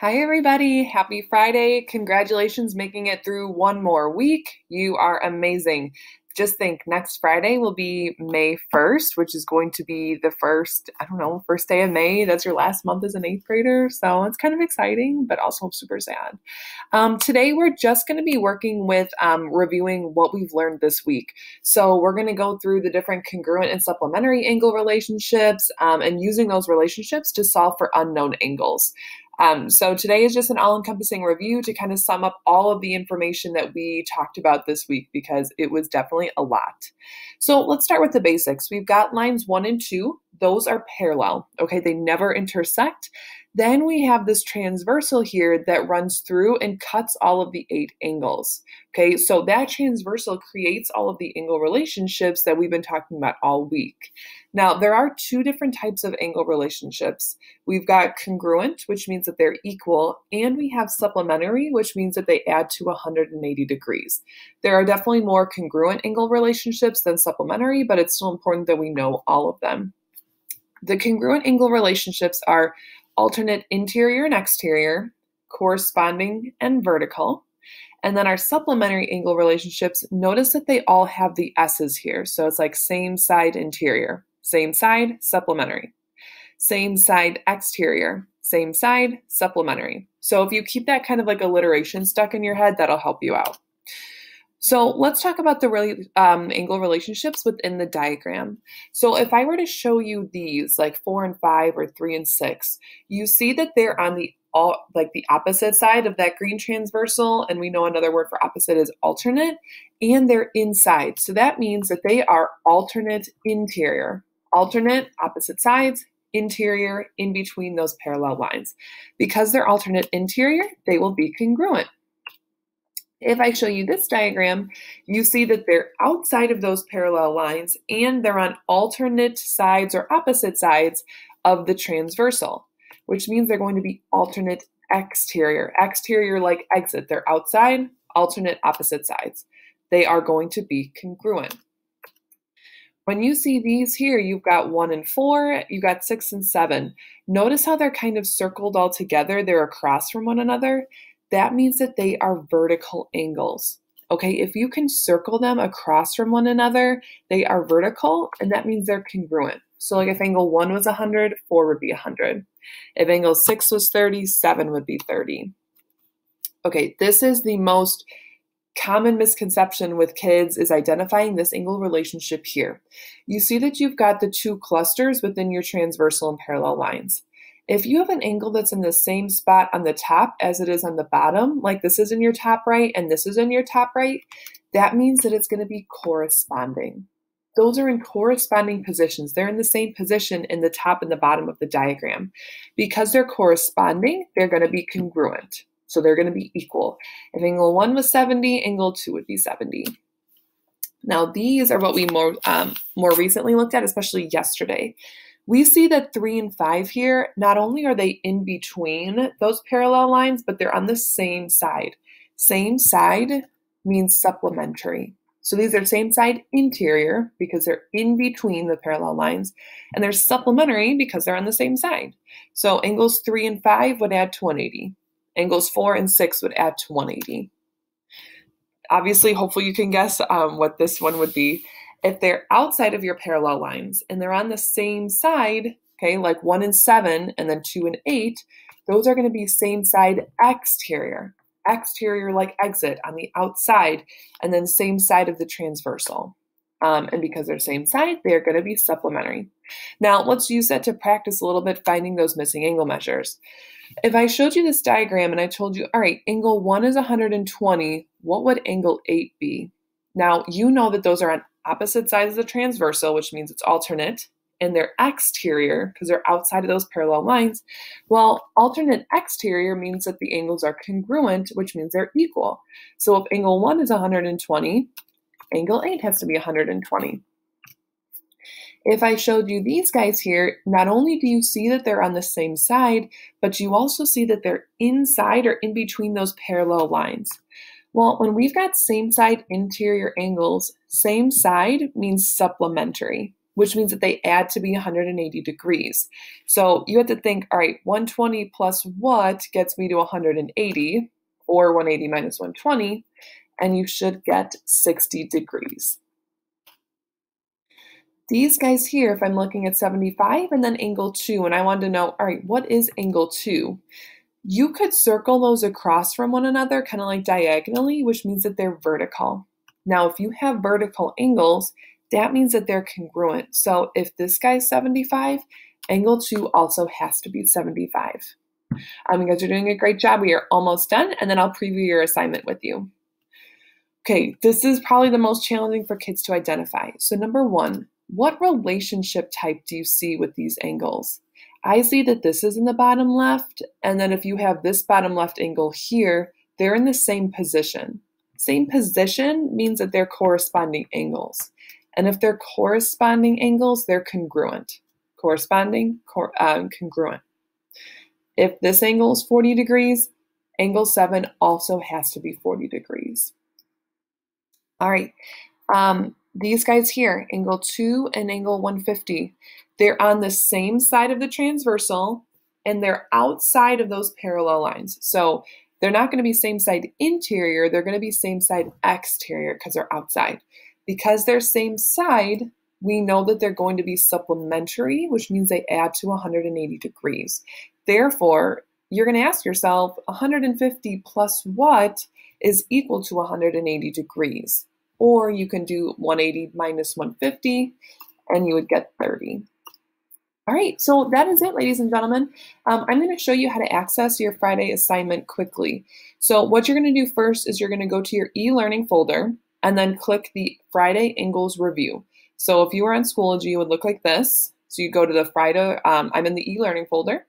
Hi, everybody. Happy Friday. Congratulations making it through one more week. You are amazing just think next Friday will be May 1st, which is going to be the first, I don't know, first day of May. That's your last month as an eighth grader. So it's kind of exciting, but also super sad. Um, today, we're just going to be working with um, reviewing what we've learned this week. So we're going to go through the different congruent and supplementary angle relationships um, and using those relationships to solve for unknown angles. Um, so today is just an all encompassing review to kind of sum up all of the information that we talked about this week because it was definitely a lot. So let's start with the basics. We've got lines one and two, those are parallel. Okay, they never intersect. Then we have this transversal here that runs through and cuts all of the eight angles. Okay, so that transversal creates all of the angle relationships that we've been talking about all week. Now, there are two different types of angle relationships. We've got congruent, which means that they're equal, and we have supplementary, which means that they add to 180 degrees. There are definitely more congruent angle relationships than supplementary, but it's still important that we know all of them. The congruent angle relationships are alternate interior and exterior, corresponding and vertical. And then our supplementary angle relationships, notice that they all have the S's here. So it's like same side interior, same side, supplementary. Same side exterior, same side, supplementary. So if you keep that kind of like alliteration stuck in your head, that'll help you out. So let's talk about the really um, angle relationships within the diagram. So if I were to show you these, like four and five or three and six, you see that they're on the all like the opposite side of that green transversal, and we know another word for opposite is alternate, and they're inside. So that means that they are alternate interior, alternate opposite sides, interior in between those parallel lines. Because they're alternate interior, they will be congruent. If I show you this diagram, you see that they're outside of those parallel lines and they're on alternate sides or opposite sides of the transversal, which means they're going to be alternate exterior. Exterior like exit, they're outside, alternate opposite sides. They are going to be congruent. When you see these here, you've got one and four, you've got six and seven. Notice how they're kind of circled all together. They're across from one another that means that they are vertical angles. Okay, if you can circle them across from one another, they are vertical, and that means they're congruent. So, like if angle 1 was 100, 4 would be 100. If angle 6 was 30, 7 would be 30. Okay, this is the most common misconception with kids is identifying this angle relationship here. You see that you've got the two clusters within your transversal and parallel lines. If you have an angle that's in the same spot on the top as it is on the bottom, like this is in your top right and this is in your top right, that means that it's going to be corresponding. Those are in corresponding positions. They're in the same position in the top and the bottom of the diagram. Because they're corresponding, they're going to be congruent. So they're going to be equal. If angle 1 was 70, angle 2 would be 70. Now, these are what we more, um, more recently looked at, especially yesterday we see that three and five here, not only are they in between those parallel lines, but they're on the same side. Same side means supplementary. So these are same side interior because they're in between the parallel lines, and they're supplementary because they're on the same side. So angles 3 and 5 would add to 180. Angles 4 and 6 would add to 180. Obviously, hopefully you can guess um, what this one would be. If they're outside of your parallel lines and they're on the same side, okay, like one and seven and then two and eight, those are going to be same side exterior. Exterior like exit on the outside, and then same side of the transversal. Um, and because they're same side, they're going to be supplementary. Now, let's use that to practice a little bit finding those missing angle measures. If I showed you this diagram and I told you, all right, angle 1 is 120, what would angle 8 be? Now, you know that those are on opposite sides of the transversal, which means it's alternate, and they're exterior because they're outside of those parallel lines. Well, alternate exterior means that the angles are congruent, which means they're equal. So if angle 1 is 120, angle 8 has to be 120. If I showed you these guys here, not only do you see that they're on the same side, but you also see that they're inside or in between those parallel lines. Well, when we've got same side interior angles, same side means supplementary, which means that they add to be 180 degrees. So you have to think, all right, 120 plus what gets me to 180, or 180 minus 120, and you should get 60 degrees. These guys here, if I'm looking at 75 and then angle 2, and I wanted to know, all right, what is angle 2? You could circle those across from one another, kind of like diagonally, which means that they're vertical. Now, if you have vertical angles, that means that they're congruent. So if this guy's 75, angle 2 also has to be 75. Um, you guys are doing a great job. We are almost done, and then I'll preview your assignment with you. Okay, this is probably the most challenging for kids to identify. So, number one, what relationship type do you see with these angles? I see that this is in the bottom left, and then if you have this bottom left angle here, they're in the same position. Same position means that they're corresponding angles. And if they're corresponding angles, they're congruent. Corresponding, cor- um, congruent. If this angle is 40 degrees, angle 7 also has to be 40 degrees. All right, um, these guys here, angle 2 and angle 150, they're on the same side of the transversal and they're outside of those parallel lines. So they're not going to be same side interior, they're going to be same side exterior because they're outside. Because they're same side, we know that they're going to be supplementary, which means they add to 180 degrees. Therefore, you're going to ask yourself 150 plus what is equal to 180 degrees? Or you can do 180 minus 150 and you would get 30. All right, so that is it, ladies and gentlemen. Um, I'm going to show you how to access your Friday assignment quickly. So what you're going to do first is you're going to go to your e-learning folder and then click the Friday Angles Review. So if you were on Schoology, it would look like this. So you go to the Friday, um, I'm in the e-learning folder.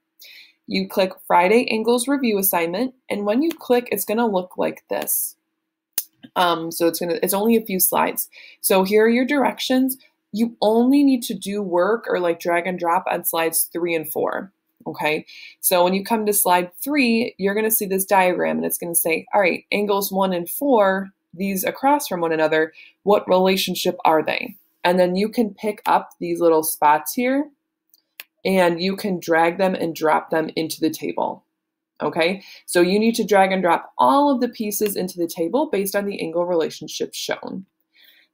You click Friday Angles Review Assignment, and when you click, it's going to look like this. Um, so it's gonna it's only a few slides. So here are your directions. You only need to do work or like drag and drop on slides three and four. Okay, so when you come to slide three, you're going to see this diagram and it's going to say, all right, angles one and four, these across from one another, what relationship are they? And then you can pick up these little spots here and you can drag them and drop them into the table. Okay, so you need to drag and drop all of the pieces into the table based on the angle relationship shown.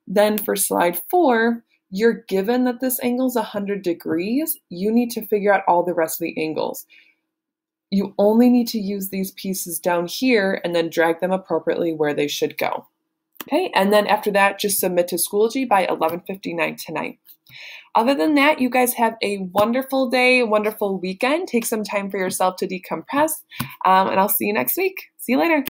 Then for slide four, you're given that this angle is 100 degrees, you need to figure out all the rest of the angles. You only need to use these pieces down here and then drag them appropriately where they should go. Okay, and then after that, just submit to Schoology by 11.59 tonight. Other than that, you guys have a wonderful day, wonderful weekend. Take some time for yourself to decompress, um, and I'll see you next week. See you later.